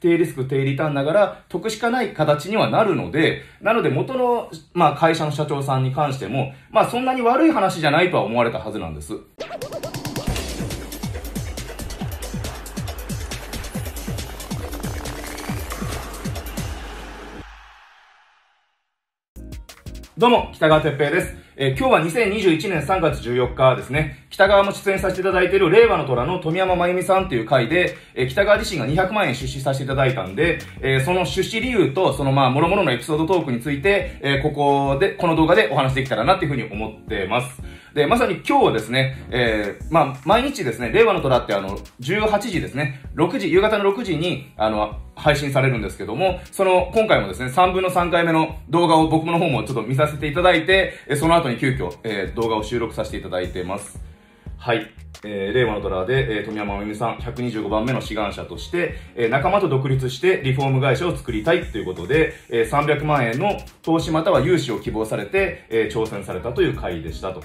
低リスク、低リターンながら、得しかない形にはなるので、なので元の、まあ、会社の社長さんに関しても、まあ、そんなに悪い話じゃないとは思われたはずなんです。どうも、北川哲平です。えー、今日は2021年3月14日ですね、北川も出演させていただいている令和の虎の富山真由美さんっていう回で、え、北川自身が200万円出資させていただいたんで、え、その出資理由と、そのまあ、諸々のエピソードトークについて、えここで、この動画でお話できたらなっていうふうに思ってます。で、まさに今日はですね、えー、まあ、毎日ですね、令和の虎ってあの、18時ですね、6時、夕方の6時に、あの、配信されるんですけども、その、今回もですね、3分の3回目の動画を僕の方もちょっと見させていただいて、その後に急遽、えー、動画を収録させていただいてます。はい。えー、令和の虎で、えー、富山真由美さん、125番目の志願者として、えー、仲間と独立してリフォーム会社を作りたいということで、えー、300万円の投資または融資を希望されて、えー、挑戦されたという回でしたと。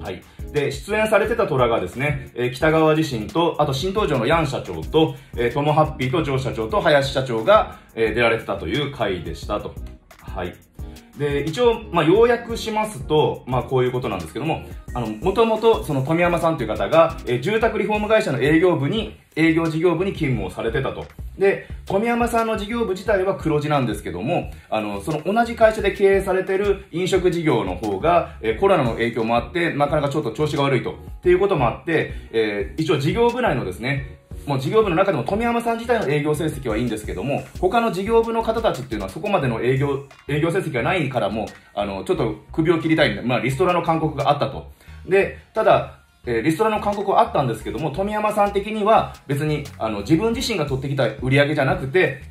はい。で、出演されてた虎がですね、えー、北川自身と、あと新登場のヤン社長と、えー、トモハッピーとジョー社長と林社長が、えー、出られてたという回でしたと。はい。で、一応、まあ、要約しますと、まあ、こういうことなんですけども、あの、もともと、その富山さんという方が、え、住宅リフォーム会社の営業部に、営業事業部に勤務をされてたと。で、富山さんの事業部自体は黒字なんですけども、あの、その同じ会社で経営されてる飲食事業の方が、え、コロナの影響もあって、なかなかちょっと調子が悪いと。っていうこともあって、えー、一応事業部内のですね、もう事業部の中でも富山さん自体の営業成績はいいんですけども、他の事業部の方たちっていうのはそこまでの営業、営業成績がないからも、あの、ちょっと首を切りたいんで、まあリストラの勧告があったと。で、ただ、えー、リストラの勧告はあったんですけども、富山さん的には別に、あの、自分自身が取ってきた売り上げじゃなくて、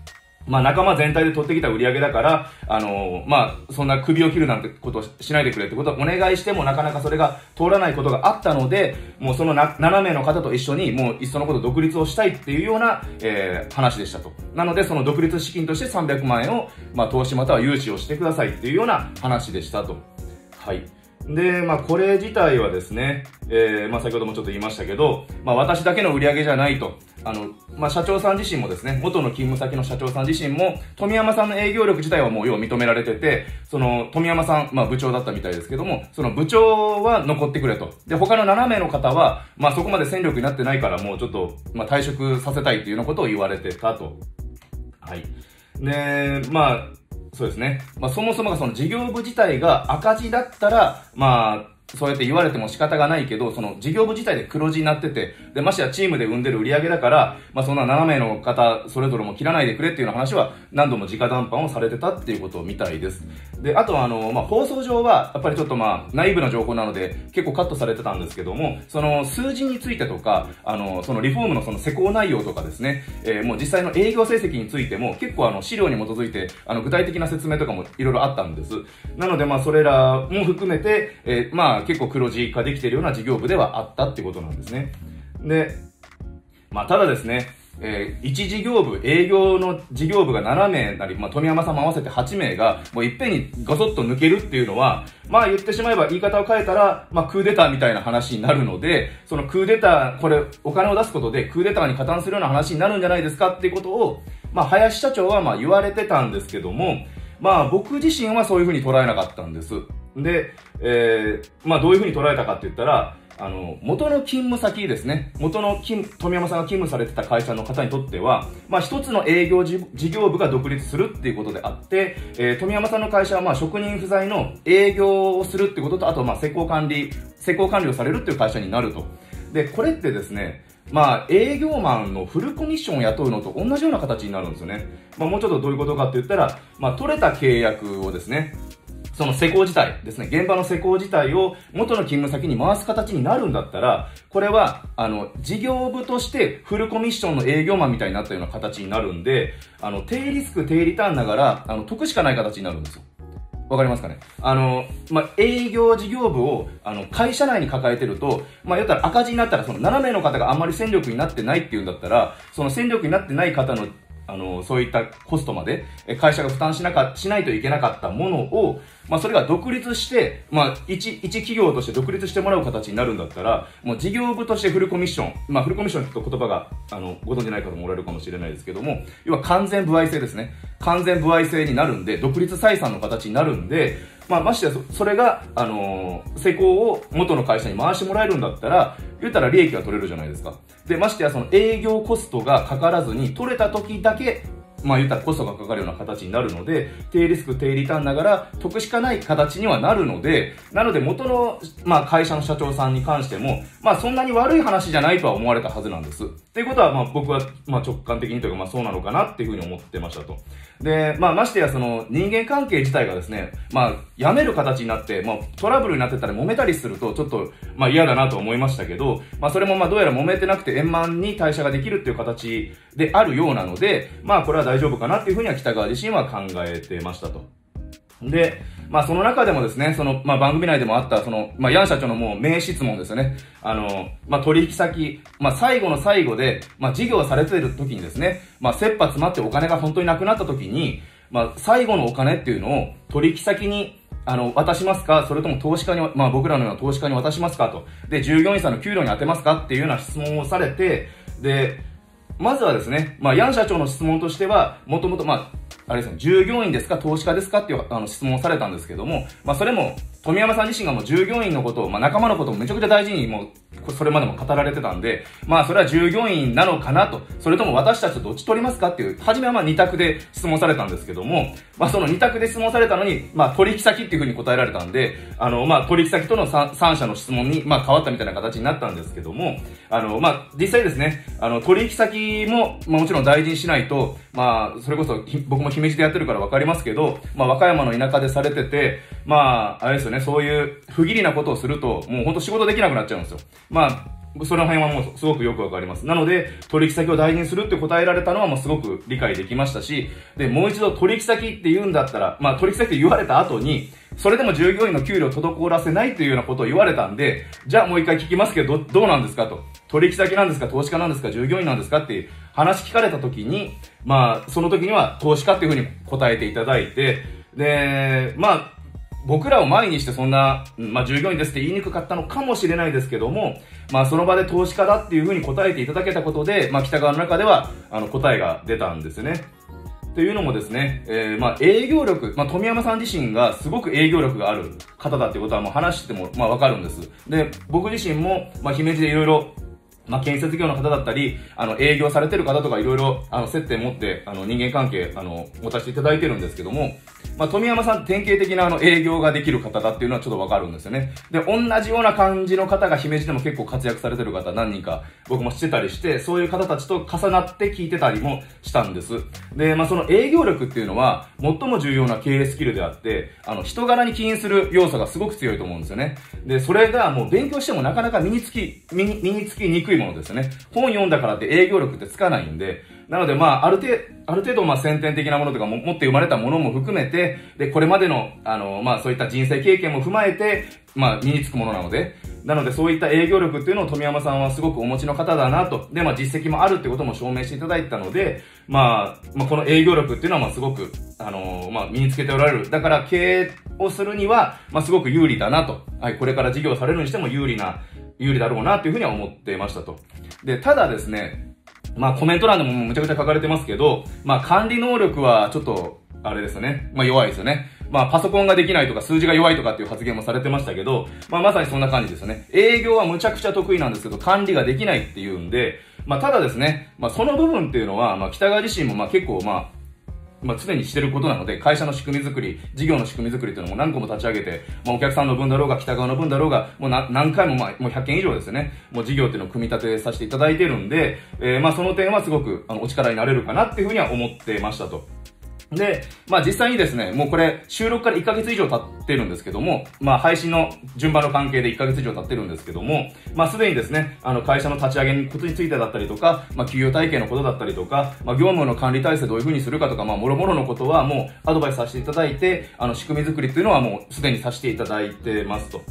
まあ仲間全体で取ってきた売り上げだから、あのー、まあそんな首を切るなんてことしないでくれってことはお願いしてもなかなかそれが通らないことがあったので、もうそのな7名の方と一緒にもういっそのこと独立をしたいっていうような、えー、話でしたと。なのでその独立資金として300万円を、まあ投資または融資をしてくださいっていうような話でしたと。はい。で、まあ、これ自体はですね、えー、まあ、先ほどもちょっと言いましたけど、まあ、私だけの売り上げじゃないと。あの、まあ、社長さん自身もですね、元の勤務先の社長さん自身も、富山さんの営業力自体はもう要認められてて、その、富山さん、まあ、部長だったみたいですけども、その部長は残ってくれと。で、他の7名の方は、まあ、そこまで戦力になってないから、もうちょっと、まあ、退職させたいっていうようなことを言われてたと。はい。で、まあ、そうですね。まあ、そもそもがその事業部自体が赤字だったら、まあ、そうやって言われても仕方がないけど、その事業部自体で黒字になってて、で、ましてやチームで生んでる売り上げだから、まあそんな7名の方、それぞれも切らないでくれっていうような話は何度も直談判をされてたっていうことみたいです。で、あとはあの、まあ放送上は、やっぱりちょっとまあ内部な情報なので結構カットされてたんですけども、その数字についてとか、あの、そのリフォームのその施工内容とかですね、えー、もう実際の営業成績についても結構あの資料に基づいて、あの具体的な説明とかもいろいろあったんです。なのでまあそれらも含めて、えー、まあ結構黒字化できているような事業部ではあったってことなんですね。で、まあ、ただですね、えー、1事業部、営業の事業部が7名なり、まあ、富山さんも合わせて8名が、もういっぺんにガソッと抜けるっていうのは、まあ言ってしまえば言い方を変えたら、まあクーデターみたいな話になるので、そのクーデター、これお金を出すことでクーデターに加担するような話になるんじゃないですかっていうことを、まあ林社長はまあ言われてたんですけども、まあ僕自身はそういうふうに捉えなかったんです。で、えー、まあどういうふうに捉えたかって言ったら、あの、元の勤務先ですね。元の金、富山さんが勤務されてた会社の方にとっては、まあ一つの営業事業部が独立するっていうことであって、えー、富山さんの会社はまあ職人不在の営業をするってことと、あとまあ施工管理、施工管理をされるっていう会社になると。で、これってですね、まあ、営業マンのフルコミッションを雇うのと同じような形になるんですよね。まあ、もうちょっとどういうことかって言ったら、まあ、取れた契約をですね、その施工自体ですね、現場の施工自体を元の勤務先に回す形になるんだったら、これは、あの、事業部としてフルコミッションの営業マンみたいになったような形になるんで、あの、低リスク、低リターンながら、あの、得しかない形になるんですよ。わかりますかね？あの、まあ、営業事業部を、あの、会社内に抱えてると、まあ、言ったら赤字になったら、その7名の方があんまり戦力になってないっていうんだったら、その戦力になってない方のあの、そういったコストまで、会社が負担しなか、しないといけなかったものを、まあ、それが独立して、まあ、一、一企業として独立してもらう形になるんだったら、もう事業部としてフルコミッション、まあ、フルコミッションって言葉が、あの、ご存じない方もおられるかもしれないですけども、要は完全歩合制ですね。完全歩合制になるんで、独立採算の形になるんで、まあ、ましてやそ、れが、あのー、施工を元の会社に回してもらえるんだったら、言ったら利益が取れるじゃないですか。で、ましてやその営業コストがかからずに、取れた時だけまあ言ったらコストがかかるような形になるので、低リスク低リターンながら得しかない形にはなるので、なので元の、まあ会社の社長さんに関しても、まあそんなに悪い話じゃないとは思われたはずなんです。っていうことはまあ僕はまあ直感的にというかまあそうなのかなっていうふうに思ってましたと。で、まあましてやその人間関係自体がですね、まあ辞める形になって、まあトラブルになってたり揉めたりするとちょっとまあ嫌だなと思いましたけど、まあそれもまあどうやら揉めてなくて円満に退社ができるっていう形であるようなので、まあこれは大丈夫かなっていうふうには北川自身は考えてましたと。で、まあその中でもですね、その、まあ番組内でもあった、その、まあヤン社長のもう名質問ですよね。あの、まあ取引先、まあ最後の最後で、まあ事業されている時にですね、まあ切羽詰まってお金が本当になくなった時に、まあ最後のお金っていうのを取引先にあの、渡しますかそれとも投資家に、まあ僕らのような投資家に渡しますかと。で、従業員さんの給料に当てますかっていうような質問をされて、で、まずはですね、まあ、ヤン社長の質問としては、もともと、まあ、あれですね、従業員ですか投資家ですかっていうあの質問されたんですけども、まあそれも、富山さん自身がもう従業員のことを、まあ仲間のことをめちゃくちゃ大事にもう、それまでも語られてたんで、まあそれは従業員なのかなと、それとも私たちとどっち取りますかっていう、初めはまあ二択で質問されたんですけども、まあその二択で質問されたのに、まあ取引先っていうふうに答えられたんで、あの、まあ取引先との三者の質問に、まあ変わったみたいな形になったんですけども、あの、まあ実際ですね、あの取引先も、まあもちろん大事にしないと、まあそれこそ僕も姫路でやってるから分かりますけど、まあ和歌山の田舎でされてて、まああれですよね、そういう不義理なことをすると、もう本当仕事できなくなっちゃうんですよ。まあ、その辺はもうすごくよくわかります。なので、取引先を大事にするって答えられたのはもうすごく理解できましたし、で、もう一度取引先って言うんだったら、まあ取引先って言われた後に、それでも従業員の給料を滞らせないというようなことを言われたんで、じゃあもう一回聞きますけど、どうなんですかと。取引先なんですか？投資家なんですか？従業員なんですか？っていう話聞かれた時に、まあ、その時には投資家っていうふうに答えていただいて、で、まあ、僕らを前にしてそんな、まあ、従業員ですって言いにくかったのかもしれないですけども、まあ、その場で投資家だっていうふうに答えていただけたことで、まあ、北側の中では、あの、答えが出たんですね。というのもですね、えー、まあ、営業力、まあ、富山さん自身がすごく営業力がある方だっていうことはもう話しても、まあ、わかるんです。で、僕自身も、まあ、姫路でいろいろまあ、建設業の方だったり、あの、営業されてる方とかいろいろ、あの、接点持って、あの、人間関係、あの、持たせていただいてるんですけども、まあ、富山さん典型的なあの、営業ができる方だっていうのはちょっとわかるんですよね。で、同じような感じの方が姫路でも結構活躍されてる方何人か僕もしてたりして、そういう方たちと重なって聞いてたりもしたんです。で、まあ、その営業力っていうのは、最も重要な経営スキルであって、あの、人柄に起因する要素がすごく強いと思うんですよね。で、それがもう勉強してもなかなか身につき、身に身につきにくいものですね。本読んだからって営業力ってつかないんで、なので、まあ、ある程度、ある程度、まあ、先天的なものとかも、持って生まれたものも含めて、で、これまでの、あの、まあ、そういった人生経験も踏まえて、まあ、身につくものなので、なので、そういった営業力っていうのを富山さんはすごくお持ちの方だなと。で、まあ、実績もあるってことも証明していただいたので、まあ、まあ、この営業力っていうのは、まあ、すごく、あのー、まあ、身につけておられる。だから、経営をするには、まあ、すごく有利だなと。はい、これから事業されるにしても有利な、有利だろうなっていうふうには思ってましたと。で、ただですね、まあコメント欄でもむちゃくちゃ書かれてますけど、まあ管理能力はちょっと、あれですよね。まあ弱いですよね。まあパソコンができないとか数字が弱いとかっていう発言もされてましたけど、まあまさにそんな感じですよね。営業はむちゃくちゃ得意なんですけど、管理ができないっていうんで、まあただですね、まあその部分っていうのは、まあ北川自身もまあ結構まあ、まあ、常にしてることなので、会社の仕組みづくり、事業の仕組みづくりっていうのも何個も立ち上げて、まあ、お客さんの分だろうが、北側の分だろうが、もう何回も、まあ、もう100件以上ですね。もう事業っていうのを組み立てさせていただいてるんで、えー、まあ、その点はすごく、あの、お力になれるかなっていうふうには思ってましたと。で、まあ実際にですね、もうこれ収録から1ヶ月以上経ってるんですけども、まあ配信の順番の関係で1ヶ月以上経ってるんですけども、まあすでにですね、あの会社の立ち上げにことについてだったりとか、まあ給与体系のことだったりとか、まあ業務の管理体制どういう風にするかとか、まあもろもろのことはもうアドバイスさせていただいて、あの仕組み作りっていうのはもうすでにさせていただいてますと。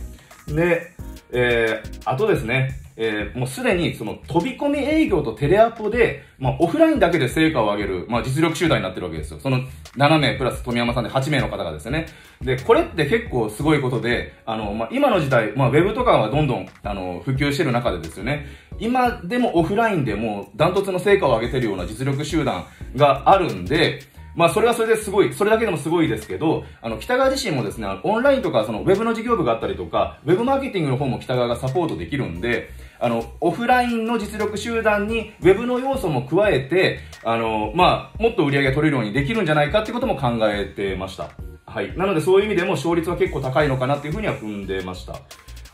で、えー、あとですね、えー、もうすでにその飛び込み営業とテレアポで、まあオフラインだけで成果を上げる、まあ実力集団になってるわけですよ。その7名プラス富山さんで8名の方がですね。で、これって結構すごいことで、あの、まあ今の時代、まあウェブとかはどんどん、あの、普及してる中でですよね。今でもオフラインでもダントツの成果を上げてるような実力集団があるんで、まあ、それはそれですごい、それだけでもすごいですけど、あの、北川自身もですね、オンラインとか、その、ウェブの事業部があったりとか、ウェブマーケティングの方も北川がサポートできるんで、あの、オフラインの実力集団に、ウェブの要素も加えて、あの、まあ、もっと売り上げが取れるようにできるんじゃないかってことも考えてました。はい。なので、そういう意味でも勝率は結構高いのかなっていうふうには踏んでました。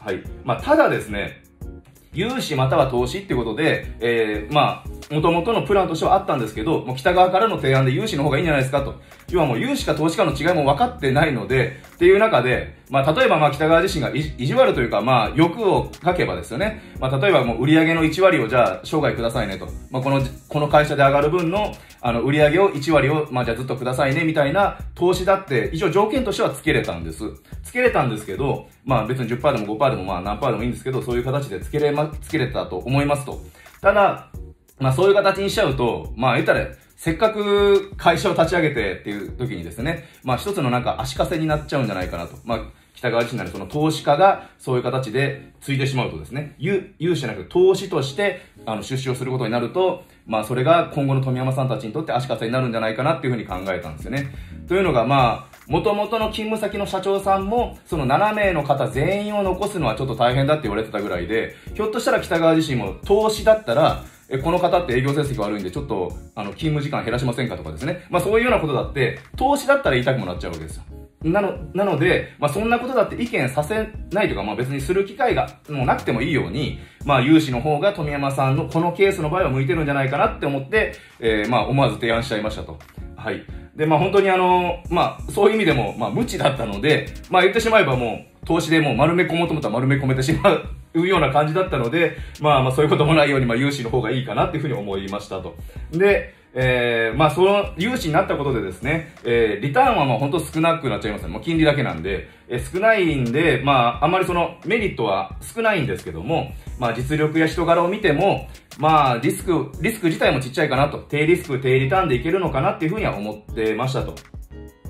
はい。まあ、ただですね、融資または投資っていうことで、えー、まあ、元々のプランとしてはあったんですけど、もう北側からの提案で融資の方がいいんじゃないですかと。要はもう融資か投資かの違いも分かってないので、っていう中で、まあ、例えばまあ北川自身が意地悪というか、まあ、欲をかけばですよね。まあ、例えばもう売上の1割をじゃあ、生涯くださいねと。まあ、この、この会社で上がる分の、あの、売上を1割を、まあ、じゃあずっとくださいね、みたいな投資だって、一応条件としては付けれたんです。付けれたんですけど、まあ、別に10%でも5%でもまあ何パーでもいいんですけど、そういう形で付けれま、付けれたと思いますと。ただ、まあ、そういう形にしちゃうと、まあ、言ったら、せっかく会社を立ち上げてっていう時にですね、まあ一つのなんか足かせになっちゃうんじゃないかなと。まあ北川自身なりその投資家がそういう形でついてしまうとですね、融資じゃなく投資としてあの出資をすることになると、まあそれが今後の富山さんたちにとって足かせになるんじゃないかなっていうふうに考えたんですよね。というのがまあ、元々の勤務先の社長さんも、その7名の方全員を残すのはちょっと大変だって言われてたぐらいで、ひょっとしたら北川自身も投資だったら、え、この方って営業成績悪いんで、ちょっと、あの、勤務時間減らしませんかとかですね。まあそういうようなことだって、投資だったら言いたくもなっちゃうわけですよ。なの、なので、まあそんなことだって意見させないとか、まあ別にする機会がもうなくてもいいように、まあ融資の方が富山さんのこのケースの場合は向いてるんじゃないかなって思って、えー、まあ思わず提案しちゃいましたと。はい。で、まあ本当にあの、まあそういう意味でも、まあ無知だったので、まあ言ってしまえばもう、投資でもう丸め込もうと思ったら丸め込めてしまういうような感じだったので、まあまあそういうこともないように、まあ融資の方がいいかなっていうふうに思いましたと。で、えー、まあその融資になったことでですね、えー、リターンはまあ本当少なくなっちゃいますね。もう金利だけなんで、えー、少ないんで、まああんまりそのメリットは少ないんですけども、まあ実力や人柄を見ても、まあリスク、リスク自体もちっちゃいかなと、低リスク、低リターンでいけるのかなっていうふうには思ってましたと。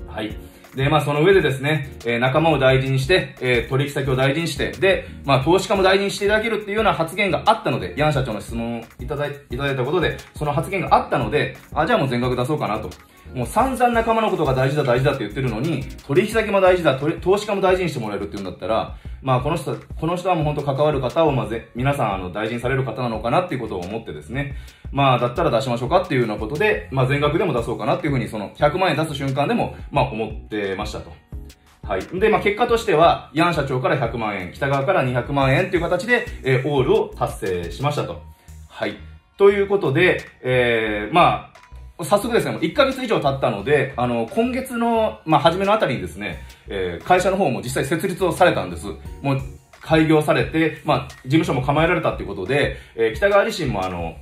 はい。で、まあその上でですね、えー、仲間を大事にして、えー、取引先を大事にして、で、まあ投資家も大事にしていただけるっていうような発言があったので、ヤン社長の質問をいただいいただいたことで、その発言があったので、あ、じゃあもう全額出そうかなと。もう散々仲間のことが大事だ大事だって言ってるのに、取引先も大事だ、投資家も大事にしてもらえるって言うんだったら、まあこの人、この人はもう本当関わる方を、まあぜ、皆さんあの大事にされる方なのかなっていうことを思ってですね、まあだったら出しましょうかっていうようなことで、まあ全額でも出そうかなっていうふうにその100万円出す瞬間でも、まあ思ってましたと。はい。で、まあ、結果としては、ヤン社長から100万円、北側から200万円という形で、えー、オールを達成しましたと。はい。ということで、えー、まあ、早速ですね、1ヶ月以上経ったので、あの、今月の、まあ、初めのあたりにですね、えー、会社の方も実際設立をされたんです。もう、開業されて、まあ、事務所も構えられたっていうことで、えー、北川自身もあの、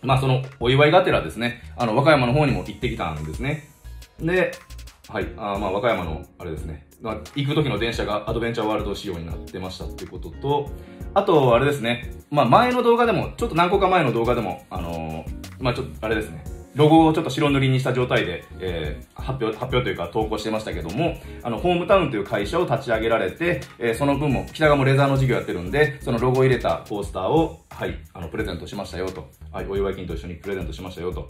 まあ、その、お祝いがてらですね、あの、和歌山の方にも行ってきたんですね。で、はい、あまあ、和歌山の、あれですね、まあ、行く時の電車がアドベンチャーワールド仕様になってましたっていうことと、あと、あれですね、まあ、前の動画でも、ちょっと何個か前の動画でも、あのー、まあ、ちょっと、あれですね、ロゴをちょっと白塗りにした状態で、えー、発表、発表というか投稿してましたけども、あの、ホームタウンという会社を立ち上げられて、えー、その分も、北川もレザーの事業やってるんで、そのロゴを入れたポスターを、はい、あの、プレゼントしましたよと。はい、お祝い金と一緒にプレゼントしましたよと。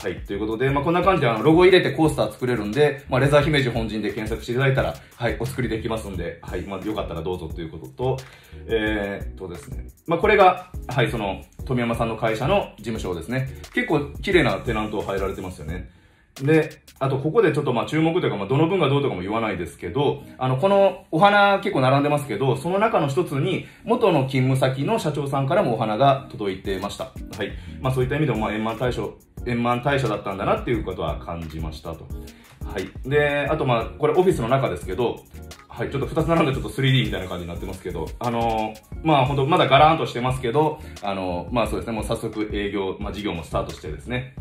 はい、ということで、まあ、こんな感じで、あの、ロゴ入れてコースター作れるんで、まあ、レザー姫路本陣で検索していただいたら、はい、お作りできますんで、はい、まあ、よかったらどうぞということと、えー、っとですね、まあ、これが、はい、その、富山さんの会社の事務所ですね。結構綺麗なテナントを入られてますよね。で、あとここでちょっとまあ注目というかまあどの分がどうとかも言わないですけど、あのこのお花結構並んでますけど、その中の一つに元の勤務先の社長さんからもお花が届いてました。はい。まあそういった意味でもまあ円満対象円満対処だったんだなっていうことは感じましたと。はい。で、あとまあ、これオフィスの中ですけど、はい、ちょっと2つ並んでちょっと 3D みたいな感じになってますけど、あのー、まあ本当まだガラーンとしてますけど、あのー、まあそうですね、もう早速営業、まあ事業もスタートしてですね、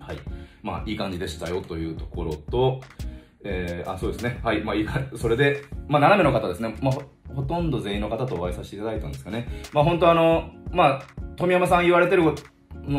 はい。まあいい感じでしたよというところと、えー、あ、そうですね。はい。まあいいか、それで、まあ斜めの方ですね。まあほとんど全員の方とお会いさせていただいたんですかね。まあ本当あの、まあ、富山さん言われてる、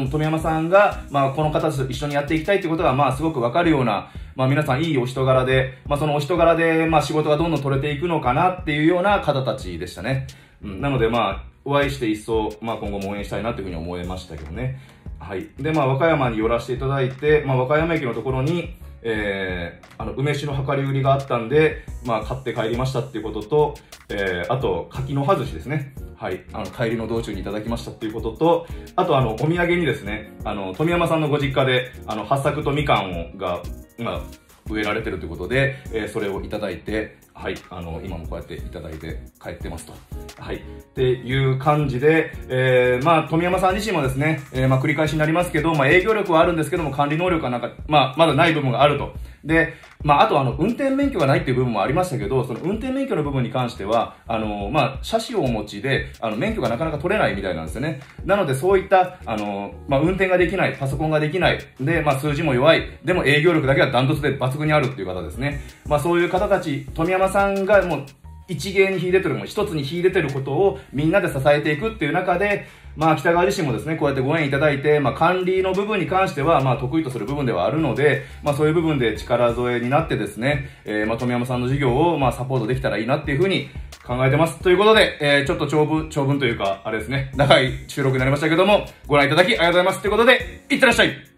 富山さんが、まあ、この方と一緒にやっていきたいってことが、まあ、すごくわかるような、まあ、皆さんいいお人柄で、まあ、そのお人柄で、まあ、仕事がどんどん取れていくのかなっていうような方たちでしたね。うん、なので、まあ、お会いして一層、まあ、今後も応援したいなというふうに思いましたけどね。はい。で、まあ、和歌山に寄らせていただいて、まあ、和歌山駅のところに、えー、あの、梅酒の量り売りがあったんで、まあ、買って帰りましたっていうことと、えー、あと、柿の葉寿司ですね。はい。あの、帰りの道中にいただきましたっていうことと、あと、あの、お土産にですね、あの、富山さんのご実家で、あの、八作とみかんを、が、まあ、植えられてるということで、えー、それをいただいて、はい、あの、今もこうやっていただいて帰ってますと。はい。っていう感じで、えー、まあ、富山さん自身もですね、えー、まあ、繰り返しになりますけど、まあ、営業力はあるんですけども、管理能力はなんか、まあ、まだない部分があると。で、まあ、あとあの、運転免許がないっていう部分もありましたけど、その運転免許の部分に関しては、あの、まあ、車種をお持ちで、あの、免許がなかなか取れないみたいなんですよね。なので、そういった、あの、まあ、運転ができない、パソコンができない、で、まあ、数字も弱い、でも営業力だけはダントツで抜群にあるっていう方ですね。まあ、そういう方たち、富山さんがもう、一芸に秀でてるも一つに秀でてることをみんなで支えていくっていう中で、まあ、北川自身もですね、こうやってご縁いただいて、まあ、管理の部分に関しては、まあ、得意とする部分ではあるので、まあ、そういう部分で力添えになってですね、えー、まあ、富山さんの事業を、まあ、サポートできたらいいなっていうふうに考えてます。ということで、えー、ちょっと長文、長文というか、あれですね、長い収録になりましたけども、ご覧いただきありがとうございます。ということで、いってらっしゃい